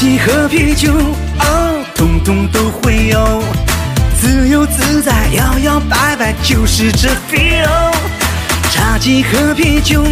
鸡和啤酒哦通通都会有自由自在摇摇摆摆就是这 feel 茶鸡喝啤酒